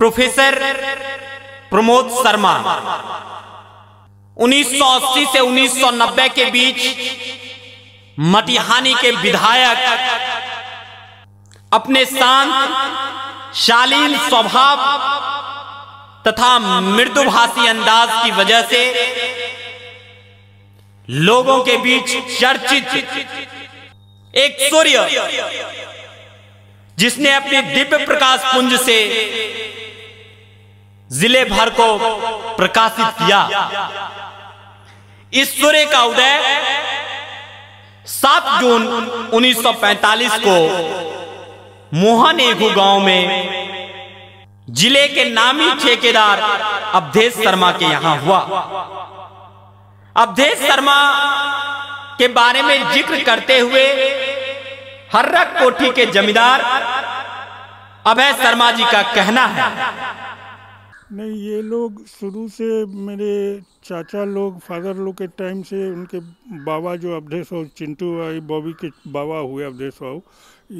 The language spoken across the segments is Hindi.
प्रोफेसर प्रमोद शर्मा। 1980 से 1990 के बीच मटिहानी के विधायक अपने शांत, शालीन स्वभाव तथा मृदुभाषी अंदाज की वजह से लोगों के बीच चर्चित एक सूर्य, जिसने अपने दिव्य प्रकाश पुंज से ज़िले भर को प्रकाशित किया। इस सूर्य का उदय 7 जून 1945 को मोहनेगु गाँव में ज़िले के नामी ठेकेदार अवधेश शर्मा के यहाँ हुआ। अवधेश शर्मा के बारे में ज़िक्र करते हुए हर्रक कोठी के जमींदार अभय शर्मा जी का कहना है नहीं, ये लोग शुरू से मेरे चाचा लोग, फादर लोग के टाइम से उनके बाबा जो अवधेश बाबू चिंटू भाई, बॉबी के बाबा हुए अवधेश बाबू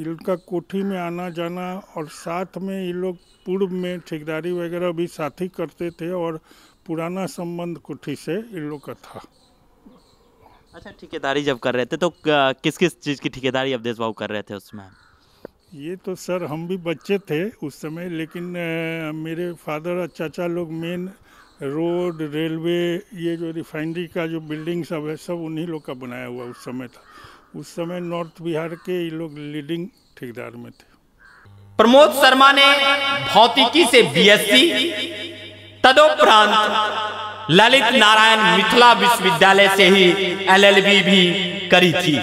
इनका कोठी में आना जाना और साथ में ये लोग पूर्व में ठेकेदारी वगैरह भी साथ ही करते थे और पुराना संबंध कोठी से इन लोग का था। अच्छा ठेकेदारी जब कर रहे थे तो किस किस चीज़ की ठेकेदारी अवधेश बाबू कर रहे थे उसमें? ये तो सर हम भी बच्चे थे उस समय, लेकिन मेरे फादर और चाचा लोग मेन रोड, रेलवे, ये जो रिफाइनरी का जो बिल्डिंग सब है, सब उन्हीं लोग का बनाया हुआ उस समय था। उस समय नॉर्थ बिहार के ये लोग लीडिंग ठेकेदार में थे। प्रमोद शर्मा ने भौतिकी से बीएससी तदोपरांत ललित नारायण मिथिला विश्वविद्यालय से ही एलएलबी भी करी थी।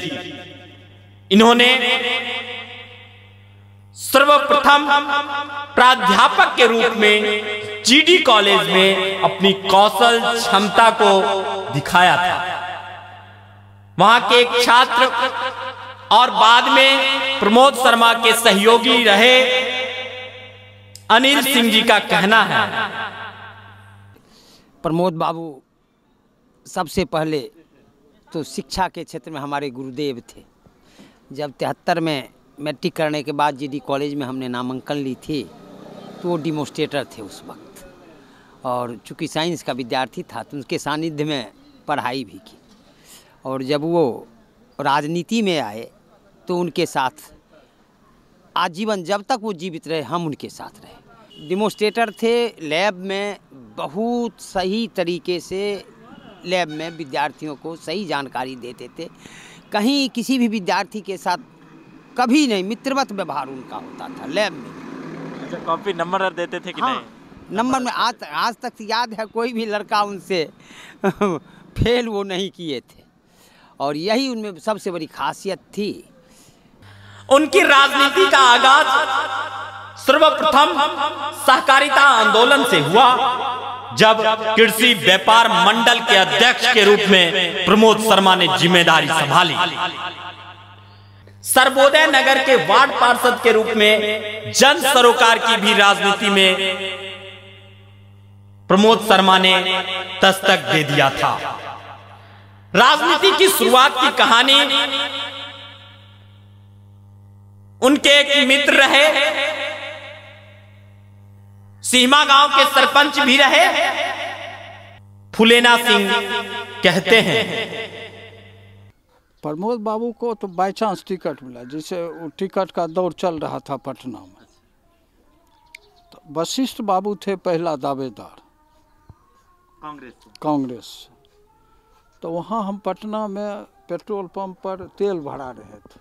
इन्होंने सर्वप्रथम प्राध्यापक के रूप में जीडी कॉलेज में अपनी कौशल क्षमता को दिखाया था। वहाँ के एक छात्र और बाद में प्रमोद शर्मा के सहयोगी रहे अनिल सिंह जी का कहना है। प्रमोद बाबू, सबसे पहले तो शिक्षा के क्षेत्र में हमारे गुरुदेव थे। जब तिहत्तर में मैट्रिक करने के बाद जीडी कॉलेज में हमने नामांकन ली थी तो वो डिमोस्ट्रेटर थे उस वक्त। और चूँकि साइंस का विद्यार्थी था तो उनके सानिध्य में पढ़ाई भी की। और जब वो राजनीति में आए तो उनके साथ आजीवन जब तक वो जीवित रहे, हम उनके साथ रहे। डिमोस्ट्रेटर थे लैब में बहुत सही तरीके से लैब में विद्यार्थियों को सही जानकारी देते थे। कहीं किसी भी विद्यार्थी के साथ कभी नहीं मित्रवत व्यवहार उनका होता था लैब में। अच्छा कॉपी नंबर देते थे कि हाँ, नहीं? नंबर में आज आज तक याद है कोई भी लड़का उनसे फेल वो नहीं किए थे। और यही उनमें सबसे बड़ी खासियत थी। उनकी राजनीति का आगाज़ सर्वप्रथम सहकारिता आंदोलन से हुआ जब कृषि व्यापार मंडल के अध्यक्ष के रूप में प्रमोद शर्मा ने ज़िम्मेदारी संभाली। सर्वोदय नगर के वार्ड पार्षद के रूप में जन सरोकार की भी राजनीति में प्रमोद शर्मा ने दस्तक दे दिया था। राजनीति की शुरुआत की कहानी उनके एक मित्र रहे। सीमा गाँव के सरपंच भी रहे। फुलेना सिंह कहते हैं प्रमोद बाबू को तो बाई चांस टिकट मिला जिसे वो टिकट का दौर चल रहा था पटना में। तो वशिष्ठ बाबू थे पहला दावेदार। कांग्रेस कांग्रेस तो वहाँ हम पटना में पेट्रोल पंप पर तेल भरा रहे थे।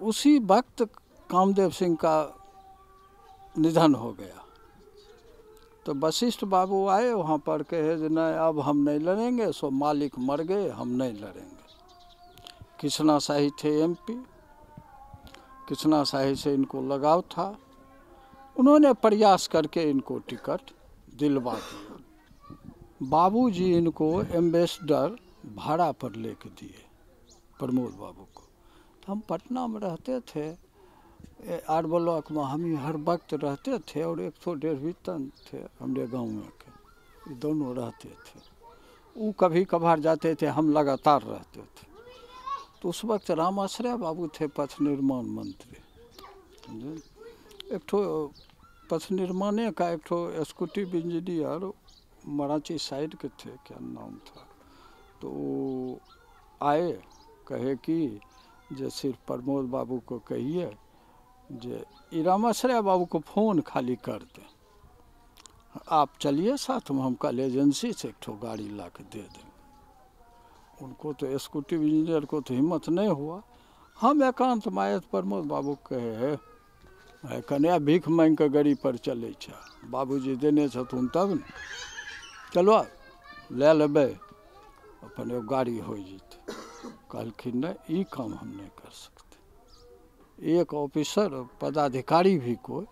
उसी वक्त कामदेव सिंह का निधन हो गया। तो वशिष्ठ बाबू आए, वहाँ पर कहे जो, नहीं, अब हम नहीं लड़ेंगे, सो मालिक मर गए, हम नहीं लड़ेंगे। कृष्णा शाही थे एमपी। कृष्णा शाही से इनको लगाव था। उन्होंने प्रयास करके इनको टिकट दिलवा दिया। बाबूजी इनको एम्बेसडर भाड़ा पर लेके दिए, प्रमोद बाबू को। तो हम पटना में रहते थे आर ब्लॉक में हम हर वक्त रहते थे और एक सौ डेढ़ भी तन थे हमारे गाँव में के। दोनों रहते थे। वो कभी कभार जाते थे, हम लगातार रहते थे। तो उस वक्त राम आश्रय बाबू थे पथ निर्माण मंत्री? एक ठो पथ निर्माणे का एक ठो एक्सिक्यूटिव इंजीनियर मराची साइड के थे, क्या नाम था। तो आए, कहे कि जे सिर्फ़ प्रमोद बाबू को कहिए जे रामाश्रय बाबू को फ़ोन खाली कर दें आप चलिए, साथ में हम कल एजेंसी से एक ठो गाड़ी ला के दे देंगे। उनको तो स्कूटी इंजीनियर को तो हिम्मत नहीं हुआ। हम एकांत मायत प्रमोद बाबू कहे, है कन्या भीख मांग के गाड़ी पर चले छ। बाबूजी देने छथुन तब ने। चलो, ले लेबै। अपन एगो गाड़ी हो जेतै। कहलखिन, नहीं काम हम नहीं कर सकते एक ऑफिसर, पदाधिकारी भी कोई,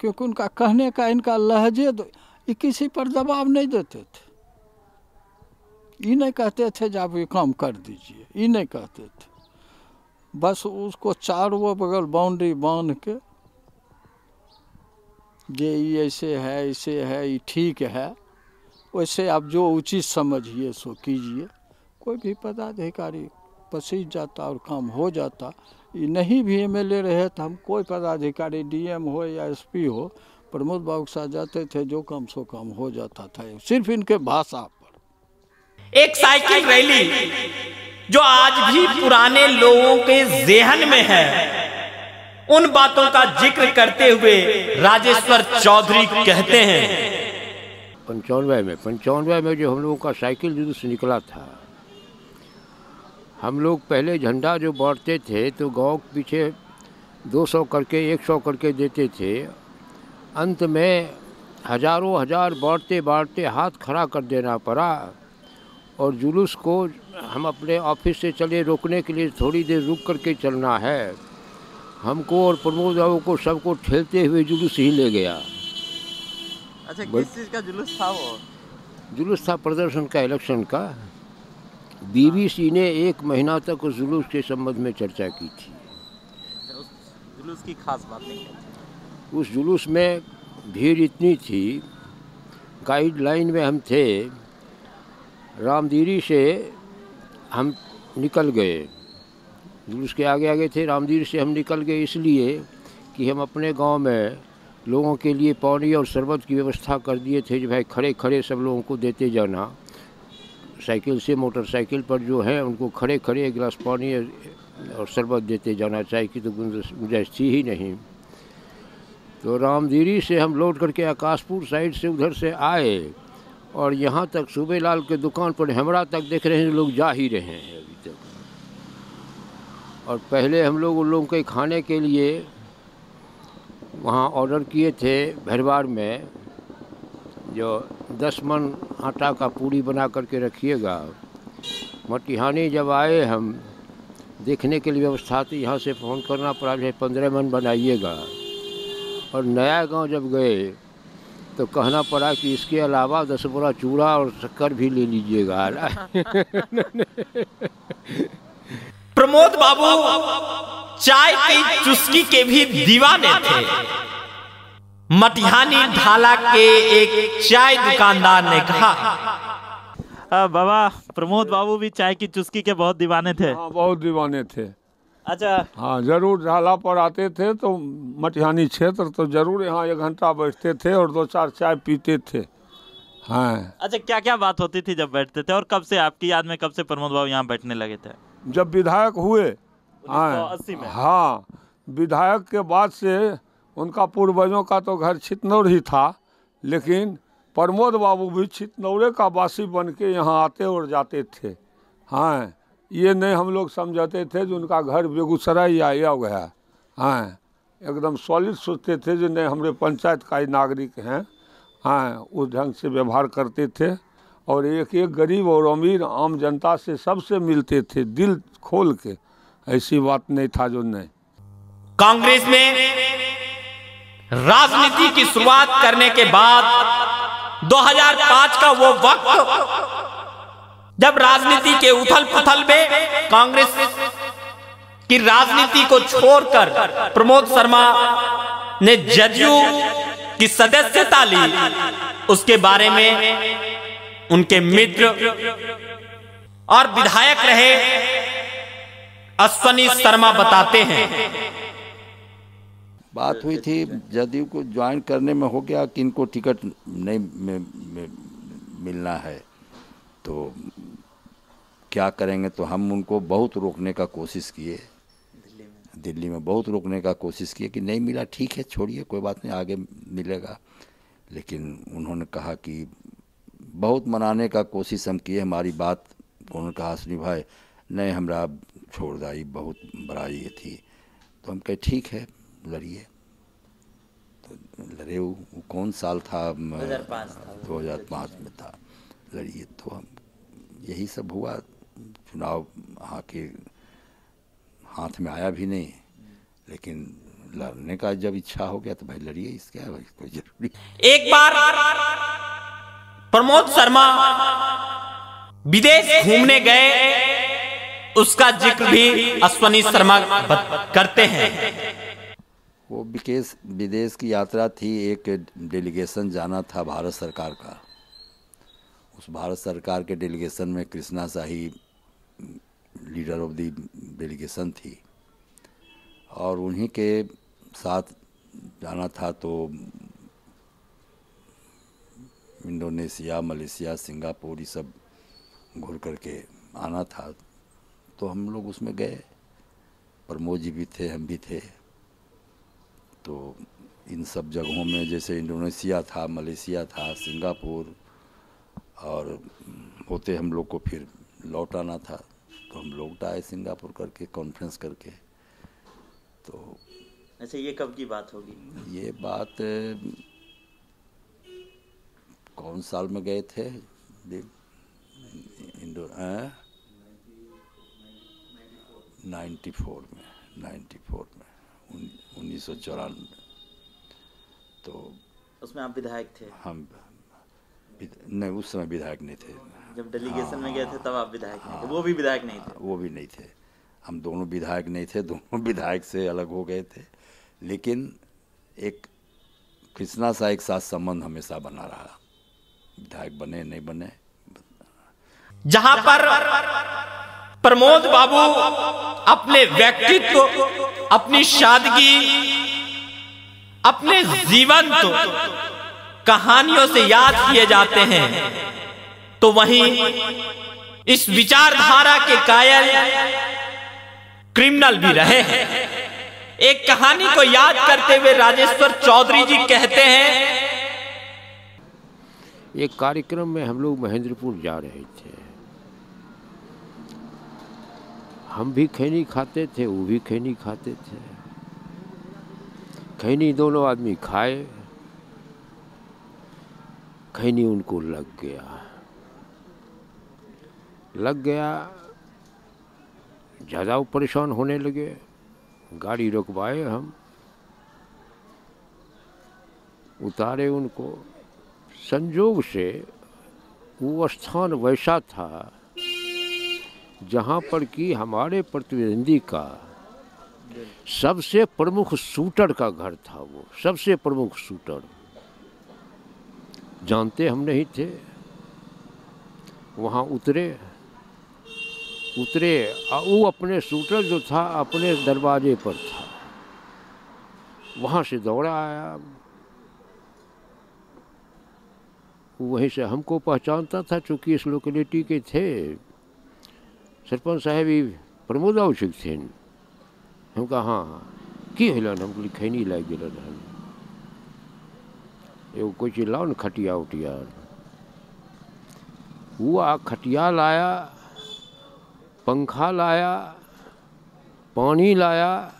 क्योंकि उनका कहने का, इनका लहजे ये किसी पर दबाव नहीं देते थे। ये नहीं कहते थे जब ये काम कर दीजिए, ये नहीं कहते थे। बस उसको चारों बगल बाउंड्री बाँध के, जे ये ऐसे है ऐसे है, ये ठीक है, वैसे आप जो उचित समझिए, सो कीजिए। कोई भी पदाधिकारी पसीज जाता और काम हो जाता नहीं भी एम एल रहे तो हम कोई पदाधिकारी डीएम हो या एसपी हो प्रमोद बाबू के साथ जाते थे जो कम सो कम हो जाता था। सिर्फ़ इनके भाषा पर। एक साइकिल रैली जो आज भी पुराने लोगों के जेहन में है उन बातों का ज़िक्र करते हुए राजेश्वर चौधरी कहते हैं। पंचानवे में पंचानवे में जो हम लोगों का साइकिल जुलूस निकला था हम लोग पहले झंडा जो बांटते थे तो गाँव के पीछे 200 करके 100 करके देते थे। अंत में हज़ारों हज़ार बांटते बांटते हाथ खड़ा कर देना पड़ा और जुलूस को हम अपने ऑफ़िस से चले रोकने के लिए थोड़ी देर रुक करके चलना है। हमको और प्रमोद बाबू को सबको ठेलते हुए जुलूस ही ले गया। अच्छा किस चीज़ का जुलूस था वो? जुलूस था प्रदर्शन का इलेक्शन का। बीबीसी ने एक महीना तक उस जुलूस के संबंध में चर्चा की थी। अच्छा, जुलूस की खास बात नहीं है। उस जुलूस में भीड़ इतनी थी गाइडलाइन में हम थे रामदीरी से हम निकल गए। जुलूस के आगे आगे थे रामदीरी से हम निकल गए इसलिए कि हम अपने गाँव में लोगों के लिए पानी और शरबत की व्यवस्था कर दिए थे जो भाई खड़े खड़े सब लोगों को देते जाना। साइकिल से मोटरसाइकिल पर जो है, उनको खड़े खड़े एक गिलास पानी और शरबत देते जाना चाहिए कि तो गुंजाइश थी ही नहीं। तो रामधीरी से हम लौट करके आकाशपुर साइड से उधर से आए और यहाँ तक सूबेलाल के दुकान पर हमरा तक देख रहे हैं, लोग जा ही रहे हैं अभी तक। और पहले हम लोग उन लोगों के खाने के लिए वहाँ ऑर्डर किए थे भरवार में। जो दस मन आटा का पूरी बना करके रखिएगा। मटिहानी जब आए हम, देखने के लिए व्यवस्था थी, यहाँ से फ़ोन करना पड़ा जो पंद्रह मन बनाइएगा। और नया गाँव जब गए तो कहना पड़ा कि इसके अलावा दस बोरा चूड़ा और शक्कर भी ले लीजिएगा। प्रमोद बाबू, चाय की चुस्की के भी दीवाने थे। मटिहानी ढाला के एक चाय दुकानदार ने कहा। आ, बाबा प्रमोद बाबू भी चाय की चुस्की के बहुत दीवाने थे। हाँ बहुत दीवाने थे। अच्छा। हाँ ज़रूर झाला पर आते थे तो मटिहानी क्षेत्र तो ज़रूर यहाँ एक घंटा बैठते थे और दो चार चाय पीते थे। हाँ। अच्छा क्या क्या बात होती थी जब बैठते थे और कब से आपकी याद में कब से प्रमोद बाबू यहाँ बैठने लगे थे? जब विधायक हुए हाँ 1980 में। हाँ विधायक के बाद से उनका पूर्वजों का तो घर छितनौर ही था, लेकिन प्रमोद बाबू भी छितनौरे का वासी बन के यहाँ आते और जाते थे। हाँ ये नहीं हम लोग समझते थे जो उनका घर बेगूसराय या या गया हाँ। एकदम सॉलिड सोचते थे जो नहीं, हमारे पंचायत का ही नागरिक हैं। हाँ उस ढंग से व्यवहार करते थे और एक एक गरीब और अमीर आम जनता से सबसे मिलते थे दिल खोल के। ऐसी बात नहीं था जो नहीं। कांग्रेस में राजनीति की शुरुआत करने के बाद 2005 का वो वक्त, जब राजनीति के उथल पुथल में कांग्रेस की राजनीति को छोड़कर प्रमोद शर्मा ने जदयू की सदस्यता ली, उसके बारे में उनके मित्र और विधायक रहे अश्वनी शर्मा बताते हैं। बात हुई थी जदयू को ज्वाइन करने में हो गया कि इनको टिकट नहीं में, में, मिलना है तो क्या करेंगे? तो हम उनको बहुत रोकने का कोशिश किए। दिल्ली में। बहुत रोकने का कोशिश किए कि नहीं मिला ठीक है छोड़िए कोई बात नहीं आगे मिलेगा। लेकिन उन्होंने कहा कि बहुत मनाने का कोशिश हम किए हमारी बात उन्होंने कहा सुनी भाई नहीं हमारा छोड़ दाई बहुत बड़ा ये थी। तो हम कहे ठीक है लड़िए तो लड़े वो, वो कौन साल था? 2005 था वो। दो हज़ार पाँच में था। लड़िए तो हम यही सब हुआ। चुनाव हाँ के हाथ में आया भी नहीं। लेकिन लड़ने का जब इच्छा हो गया तो भाई लड़िए इसके है भाई कोई ज़रूरी एक बार प्रमोद शर्मा विदेश घूमने गए उसका ज़िक्र भी अश्वनी शर्मा करते हैं। वो विकेश विदेश की यात्रा थी, एक डेलीगेशन जाना था भारत सरकार का। उस भारत सरकार के डेलीगेशन में Krishna Shahi, leader of the delegation थी। और उन्हीं के साथ जाना था तो इंडोनेशिया, मलेशिया, सिंगापुर, ये सब घूर करके आना था। तो हम लोग उसमें गए। प्रमोद जी भी थे, हम भी थे। तो इन सब जगहों में जैसे इंडोनेशिया था मलेशिया था सिंगापुर और होते हम लोग को फिर लौट आना था। तो हम लौट आए सिंगापुर करके कॉन्फ्रेंस करके। तो अच्छा ये कब की बात होगी? ये बात कौन साल में गए थे? इंडो नाइन्टी फोर में नाइन्टी फोर में। उन्नीस सौ चौरानवे तो उसमें आप विधायक थे? हम नहीं उस समय विधायक नहीं थे। जब डेलीगेशन हाँ, में गए थे तब आप विधायक नहीं थे। वो भी विधायक नहीं थे? वो भी नहीं थे। हम दोनों विधायक नहीं थे दोनों विधायक से अलग हो गए थे। लेकिन एक कृष्णा सा एक साथ संबंध हमेशा बना रहा। विधायक बने नहीं बने। जहाँ पर प्रमोद बाबू अपने व्यक्तित्व, अपनी सादगी, अपने जीवन तो कहानियों से याद किए जाते हैं। तो वहीं इस विचारधारा के कायल क्रिमिनल भी रहे हैं। एक कहानी को याद करते हुए राजेश्वर चौधरी जी कहते हैं एक कार्यक्रम में हम लोग महेंद्रपुर जा रहे थे। हम भी खैनी खाते थे, वो भी खैनी खाते थे। खैनी दोनों आदमी खाए। खैनी उनको लग गया। लग गया, ज़्यादा परेशान होने लगे। गाड़ी रुकवाए हम। उतारे उनको। संजोग से वो स्थान वैसा था। जहाँ पर कि हमारे प्रतिद्वंदी का सबसे प्रमुख शूटर का घर था वो, सबसे प्रमुख शूटर जानते हम नहीं थे? वहाँ उतरे उतरे वो अपने शूटर जो था अपने दरवाजे पर था। वहाँ से दौड़ा आया। वहीं से हमको पहचानता था चूँकि इस लोकेलिटी के थे। सरपंच साहब ही प्रमोद आवश्यक थे। हम कहा हाँ हाँ। की हलन हम खैनी लाग गलन हन एगो कोई चीज़ लाओ न, खटिया उटिया हुआ, खटिया लाया, पंखा लाया, पानी लाया,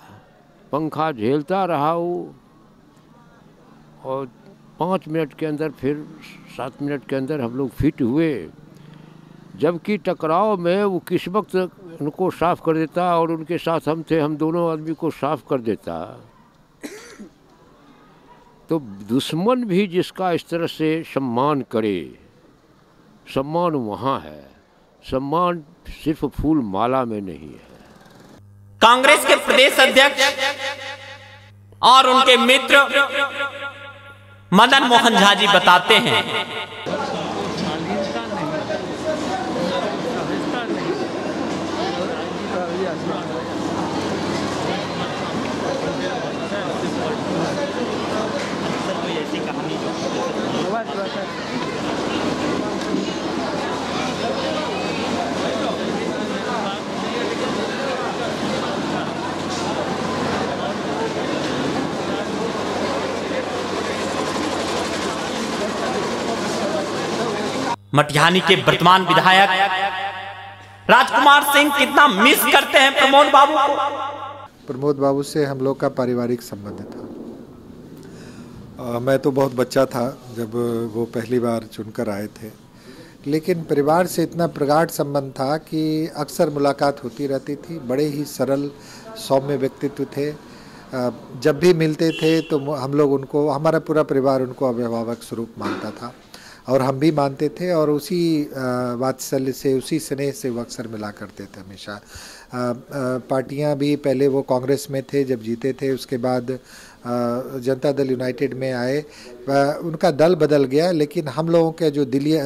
पंखा झेलता रहा वो। और पाँच मिनट के अंदर फिर सात मिनट के अंदर हम लोग फिट हुए। जबकि टकराव में वो किस वक्त उनको साफ़ कर देता और उनके साथ हम थे, हम दोनों आदमी को साफ़ कर देता। तो दुश्मन भी जिसका इस तरह से सम्मान करे, सम्मान वहाँ है। सम्मान सिर्फ़ फूल माला में नहीं है। कांग्रेस के प्रदेश अध्यक्ष और उनके मित्र मदन मोहन झा जी बताते हैं। मटिहानी के वर्तमान विधायक। राजकुमार सिंह कितना मिस करते हैं प्रमोद बाबू को? प्रमोद बाबू से हम लोग का पारिवारिक संबंध था। अ, मैं तो बहुत बच्चा था जब वो पहली बार चुनकर आए थे। लेकिन परिवार से इतना प्रगाढ़ संबंध था कि अक्सर मुलाकात होती रहती थी बड़े ही सरल सौम्य व्यक्तित्व थे। जब भी मिलते थे तो हम लोग उनको हमारा पूरा परिवार उनको अभिभावक स्वरूप मानता था। और हम भी मानते थे और उसी वात्सल्य से, उसी स्नेह से वो अक्सर मिला करते थे हमेशा। पार्टियाँ भी पहले वो कांग्रेस में थे, जब जीते थे, उसके बाद जनता दल यूनाइटेड में आए। उनका दल बदल गया, लेकिन हम लोगों के जो दिली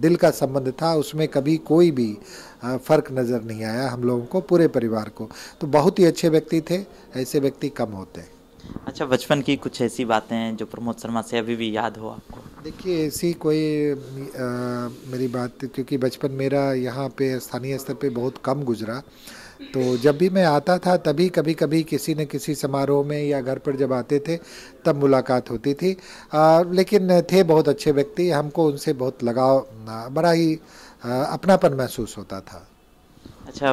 दिल का संबंध था, उसमें कभी कोई भी फ़र्क नज़र नहीं आया हम लोगों को, पूरे परिवार को। तो बहुत ही अच्छे व्यक्ति थे, ऐसे व्यक्ति कम होते हैं। अच्छा बचपन की कुछ ऐसी बातें हैं जो प्रमोद शर्मा से अभी भी याद हो आपको? देखिए ऐसी कोई अ, मेरी बात क्योंकि बचपन मेरा यहाँ पे स्थानीय स्तर पे बहुत कम गुजरा। तो जब भी मैं आता था तभी कभी कभी किसी न किसी समारोह में या घर पर जब आते थे तब मुलाकात होती थी। अ, लेकिन थे बहुत अच्छे व्यक्ति हमको उनसे बहुत लगाव बड़ा ही अ, अपनापन महसूस होता था। अच्छा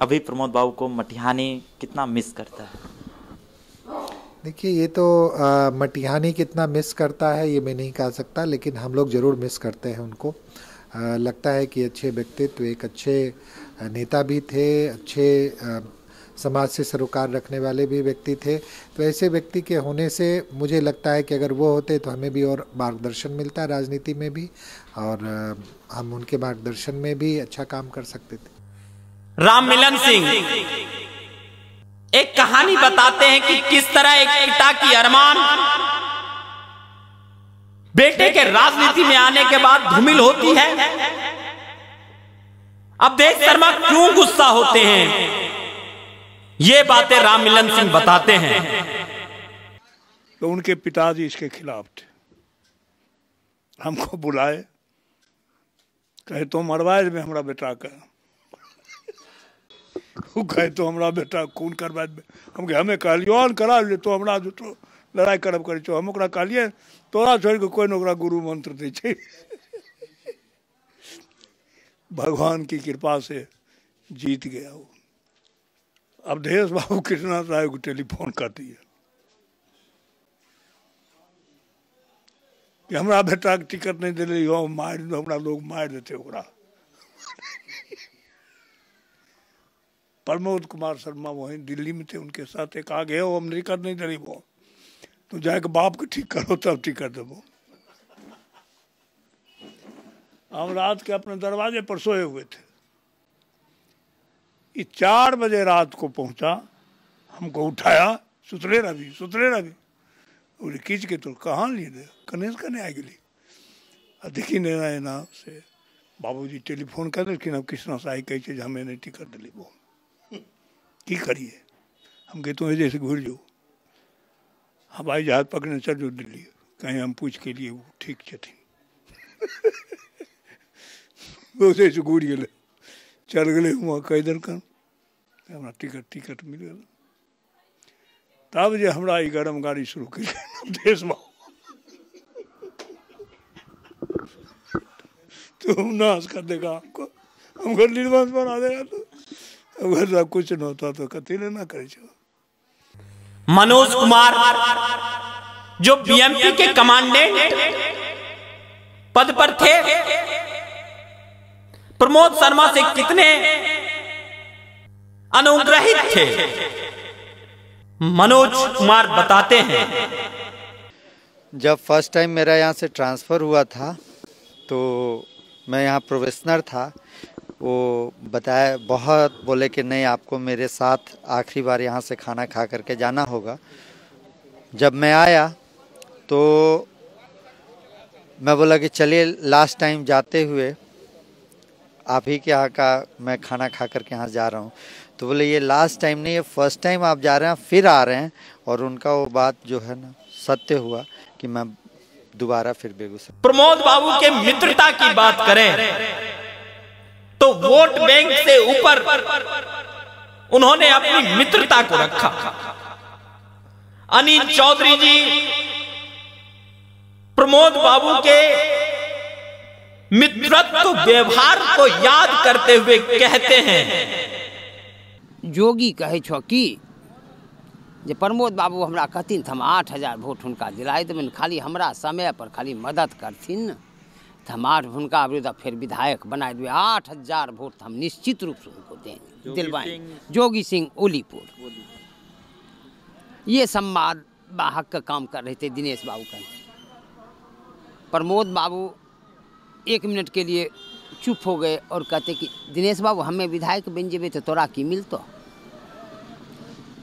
अभी प्रमोद बाबू को मटिहानी कितना मिस करता है? देखिए ये तो मटिहानी कितना मिस करता है ये मैं नहीं कह सकता लेकिन हम लोग ज़रूर मिस करते हैं उनको। अ, लगता है कि अच्छे व्यक्तित्व एक अच्छे नेता भी थे अच्छे अ, समाज से सरोकार रखने वाले भी व्यक्ति थे। तो ऐसे व्यक्ति के होने से मुझे लगता है कि अगर वो होते तो हमें भी और मार्गदर्शन मिलता राजनीति में भी और हम उनके मार्गदर्शन में भी अच्छा काम कर सकते थे। राम मिलन सिंह। एक कहानी बताते हैं कि किस तरह एक पिता की अरमान बेटे के राजनीति में आने के बाद धूमिल होती है। अब देश शर्मा, क्यों गुस्सा होते हैं? ये बातें राम मिलन सिंह बताते हैं। तो उनके पिताजी इसके खिलाफ थे। हमको बुलाए, कहे तो मरवाए, में हमारा बेटा का कहे तो हमारा बेटा, खून करवा हम कहे, हमें कहलियो करा ले तो हमरा जो तो लड़ाई करब करे छो। हम कहलिए तोरा छोड़ के कोई ने गुरु मंत्र दै भगवान की कृपा से जीत गया वो। अवधेश बाबू कृष्णा साहब को टेलीफोन कर दिया। कि हमरा बेटा के टिकट नहीं दिले हो मार हमरा लोग मार देते ओकरा। प्रमोद कुमार शर्मा वहीं दिल्ली में थे, उनके साथ एक आ गए हम टिकट नहीं दिली वो। तो जाके बाप के ठीक करो, तब टिकट देवो हम रात के अपने दरवाजे पर सोए हुए थे। ये चार बजे रात को पहुँचा, हमको उठाया सुतरे रवि सुतरे रवि। बोले, खींच के तो कहाँ लिए दे कने आ गई देखी नहीं ना से। बाबूजी टेलीफोन कर लेकिन अब कृष्णा साई कहे छे जे टिकट दिली वो। की करिए हम कहते हैं जैसे घूर जो हवाई जहाज़ पकड़ने चल जो दिल्ली। कहीं, हम पूछ के लिए वो ठीक छथिन उसे से घूर गए। चल गए वहाँ कई दर कर हमरा टिकट टिकट मिल गया। तब जे हमरा ई गरम गाड़ी शुरू कर देश में। तुम नाश कर देगा हमको हमको निर्वंश बना देगा तो। अगर सब कुछ न होता तो कति ने ना करे मनोज कुमार जो बीएमपी के कमांडेंट पद पर थे प्रमोद शर्मा से कितने अनुग्रहित थे? मनोज कुमार बताते हैं। जब फ़र्स्ट टाइम मेरा यहाँ से ट्रांसफ़र हुआ था तो मैं यहाँ प्रोफेशनर था वो बताया, बहुत बोले कि नहीं, आपको मेरे साथ आखिरी बार यहाँ से खाना खा करके जाना होगा। जब मैं आया तो मैं बोला कि चलिए लास्ट टाइम जाते हुए आप ही के यहाँ का मैं खाना खा करके यहाँ जा रहा हूँ। तो बोले, ये लास्ट टाइम नहीं, ये फ़र्स्ट टाइम आप जा रहे हैं, फिर आ रहे हैं। और उनका वो बात जो है ना, सत्य हुआ कि मैं दोबारा फिर बेगूसराय। प्रमोद बाबू के मित्रता की बात करें तो वोट बैंक से ऊपर उन्होंने अपनी मित्रता को रखा। अनिल चौधरी जी, प्रमोद बाबू के मित्रत्व व्यवहार को याद करते हुए कहते हैं। जोगी कहे छो कि प्रमोद बाबू हमरा कहथिन तऽ हम आठ हज़ार वोट हुनका दिलाइ देबनि खाली हमरा समय पर खाली मदद करथिन। तऽ हम आठ हुनका विरुद्ध फिर विधायक बनाए देबै आठ हज़ार वोट हम निश्चित रूप से उनको देंगे। दिलवाएँगे। जोगी सिंह ओलीपुर। ये संवाद बाहक का काम कर रहे थे दिनेश बाबू का। प्रमोद बाबू एक मिनट के लिए चुप हो गए और कहते कि दिनेश बाबू हमें विधायक बन जेबे तो तोरा की मिलतो?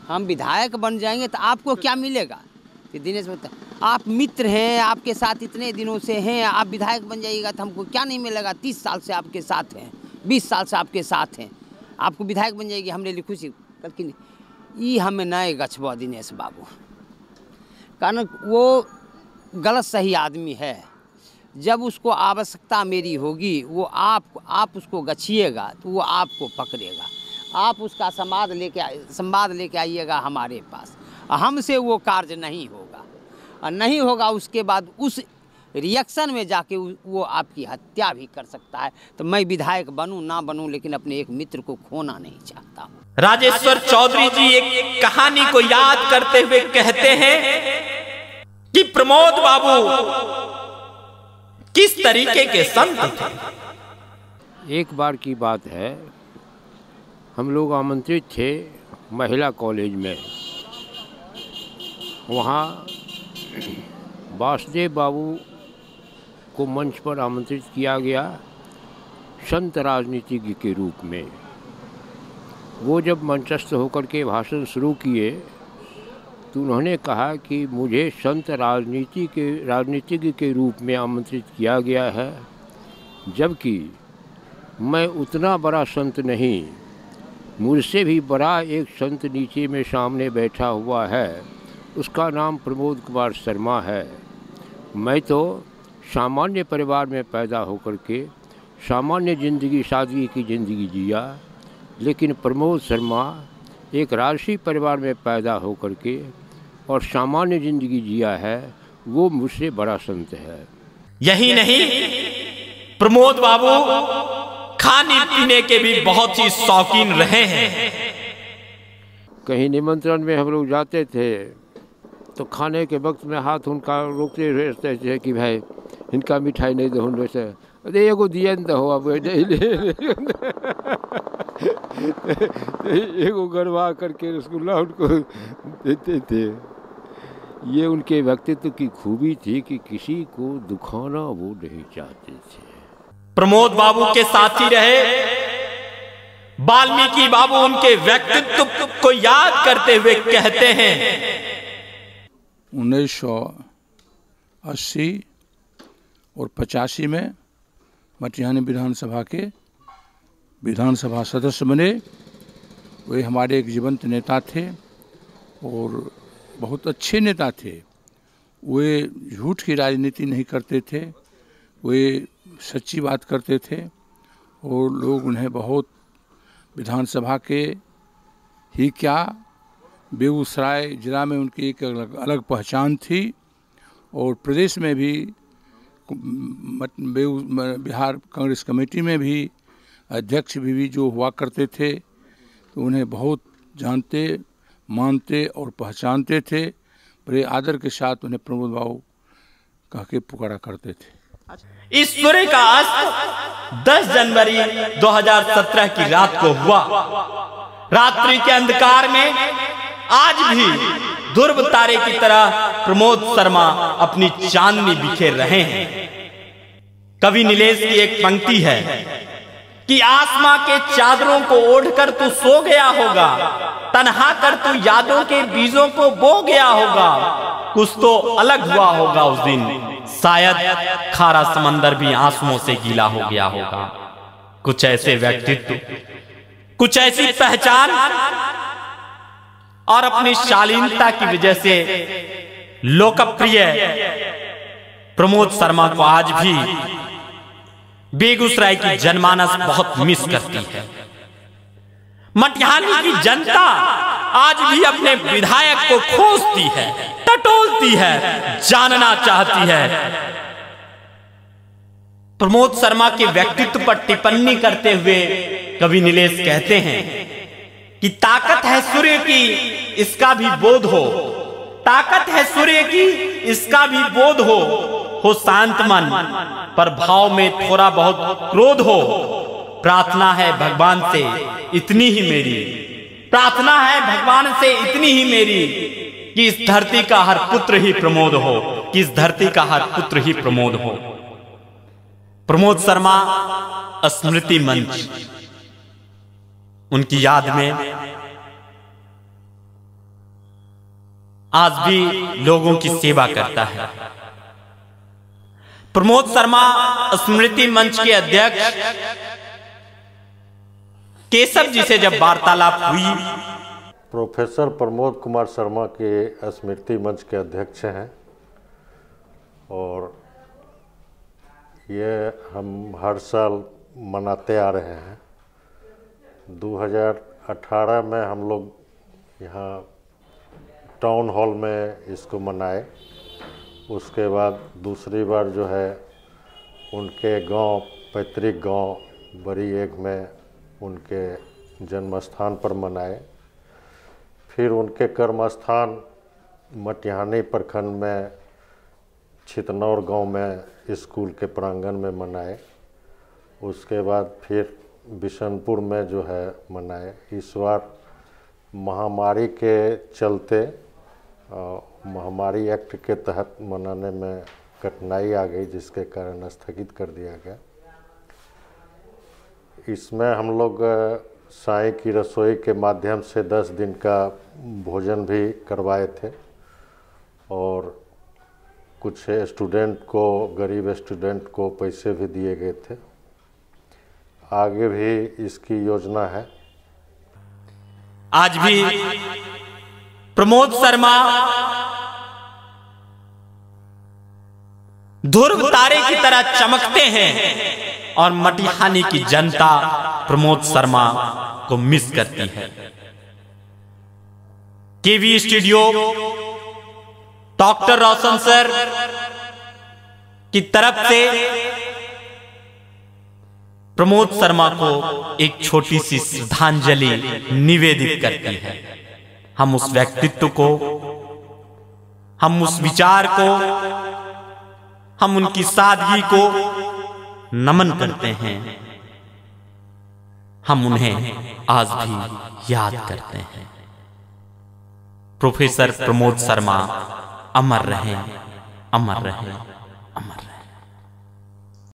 हम विधायक बन जाएँगे तो आपको क्या मिलेगा? दिनेश बोलता आप मित्र हैं, आपके साथ इतने दिनों से हैं, आप विधायक बन जाइएगा तो हमको क्या नहीं मिलेगा। तीस साल से आपके साथ हैं, बीस साल से आपके साथ हैं। आपको विधायक बन जाएगी, हमने लिए खुशी। लेकिन ये हमें नए गछबो दिनेश बाबू। कारण वो गलत सही आदमी है। जब उसको आवश्यकता मेरी होगी, वो आप आप उसको गछिएगा तो वो आपको पकड़ेगा। आप उसका संवाद लेके संवाद लेके आइएगा हमारे पास। हमसे वो कार्य नहीं होगा और नहीं होगा उसके बाद उस रिएक्शन में जाके वो आपकी हत्या भी कर सकता है। तो मैं विधायक बनूं ना बनूं लेकिन अपने एक मित्र को खोना नहीं चाहता हूँ। राजेश्वर चौधरी जी एक कहानी को याद करते हुए कहते हैं कि प्रमोद बाबू किस तरीके के संत थे? एक बार की बात है हम लोग आमंत्रित थे महिला कॉलेज में। वहाँ वासुदेव बाबू को मंच पर आमंत्रित किया गया संत राजनीतिज्ञ के रूप में। वो जब मंचस्थ होकर के भाषण शुरू किए तो उन्होंने कहा कि मुझे संत राजनीति के, राजनीतिज्ञ के रूप में आमंत्रित किया गया है, जबकि मैं उतना बड़ा संत नहीं, मुझसे भी बड़ा एक संत नीचे में सामने बैठा हुआ है। उसका नाम प्रमोद कुमार शर्मा है। मैं तो सामान्य परिवार में पैदा होकर के सामान्य ज़िंदगी सादगी की ज़िंदगी जिया लेकिन प्रमोद शर्मा एक राजसी परिवार में पैदा होकर के और सामान्य ज़िंदगी जिया है वो मुझसे बड़ा संत है। यही नहीं प्रमोद बाबू खाने पीने के भी बहुत ही शौकीन रहे हैं। कहीं निमंत्रण में हम लोग जाते थे तो खाने के वक्त में हाथ उनका रोकते रहते थे कि भाई, इनका मिठाई नहीं दो वैसे अरे एगो दिए न दहो अब एगो गरबा करके रसगुल्ला उनको देते थे। ये उनके व्यक्तित्व की खूबी थी कि किसी को दुखाना वो नहीं चाहते थे। प्रमोद बाबू के साथी रहे। वाल्मीकि बाबू उनके व्यक्तित्व को याद करते हुए कहते हैं उन्नीस सौ अस्सी और पचासी में मटिहानी विधानसभा के विधानसभा सदस्य बने। वे हमारे एक जीवंत नेता थे और बहुत अच्छे नेता थे। वे झूठ की राजनीति नहीं करते थे, वे सच्ची बात करते थे और लोग उन्हें बहुत विधानसभा के ही क्या बेगूसराय जिला में उनकी एक अलग, पहचान थी और प्रदेश में भी बिहार कांग्रेस कमेटी में भी अध्यक्ष भी, भी जो हुआ करते थे तो उन्हें बहुत जानते मानते और पहचानते थे। बड़े आदर के साथ उन्हें प्रमोद बाबू कह के पुकारा करते थे। इस सूर्य का अस्त 10 जनवरी 2017 की रात को हुआ। रात्रि के अंधकार में आज भी ध्रुव तारे की तरह प्रमोद शर्मा अपनी चांदनी बिखेर रहे हैं। कवि नीलेश की एक पंक्ति है कि आसमां के चादरों को ओढ़कर तू सो गया होगा, तनहा कर तू यादों के बीजों को बो गया होगा, कुछ तो अलग हुआ होगा उस दिन, शायद खारा समंदर भी आंसुओं से गीला हो गया होगा। कुछ ऐसे व्यक्तित्व, कुछ ऐसी पहचान और अपनी शालीनता की वजह से लोकप्रिय प्रमोद शर्मा को आज भी बेगूसराय की जनमानस बहुत मिस करती है। मटिहानी की जनता आज भी अपने विधायक को खोजती है टटोलती है जानना चाहती है। प्रमोद शर्मा के व्यक्तित्व पर टिप्पणी करते हुए कवि नीलेश कहते हैं कि ताकत है सूर्य की, इसका भी बोध हो। ताकत है सूर्य की, इसका भी बोध हो। हो शांत मन, पर भाव में थोड़ा बहुत क्रोध हो। प्रार्थना है भगवान से, इतनी ही मेरी। प्रार्थना है भगवान से, इतनी ही मेरी, कि इस धरती का हर पुत्र ही प्रमोद हो। कि इस धरती का हर पुत्र ही प्रमोद हो। प्रमोद शर्मा, स्मृति मंच। उनकी याद में। आज भी लोगों की सेवा करता है। प्रमोद शर्मा, स्मृति मंच के अध्यक्ष। केशव जी से जब वार्तालाप हुई। प्रोफेसर प्रमोद कुमार शर्मा के स्मृति मंच के अध्यक्ष हैं और ये हम हर साल मनाते आ रहे हैं। 2018 में हम लोग यहाँ टाउन हॉल में इसको मनाए। उसके बाद दूसरी बार जो है उनके गाँव, पैतृक गाँव, बड़ी एक में उनके जन्म स्थान पर मनाए। फिर उनके कर्म स्थान मटिहानी प्रखंड में, छितनौर गाँव में स्कूल के प्रांगण में मनाए। उसके बाद फिर बिशनपुर में जो है मनाए। इस बार महामारी के चलते महामारी एक्ट के तहत मनाने में कठिनाई आ गई, जिसके कारण स्थगित कर दिया गया। इसमें हम लोग साई की रसोई के माध्यम से 10 दिन का भोजन भी करवाए थे और कुछ स्टूडेंट को, गरीब स्टूडेंट को पैसे भी दिए गए थे। आगे भी इसकी योजना है। आज भी प्रमोद शर्मा ध्रुव तारे की तरह चमकते हैं और मटिहानी की जनता प्रमोद शर्मा को मिस करती है। KV studio, doctor Roshan sir की तरफ़ से प्रमोद शर्मा को एक छोटी सी श्रद्धांजलि निवेदित करती है। हम उस व्यक्तित्व को, हम उस विचार को, हम उनकी सादगी को नमन करते हैं। हम उन्हें आज भी याद करते हैं। प्रोफेसर प्रमोद शर्मा, अमर रहे, अमर रहें।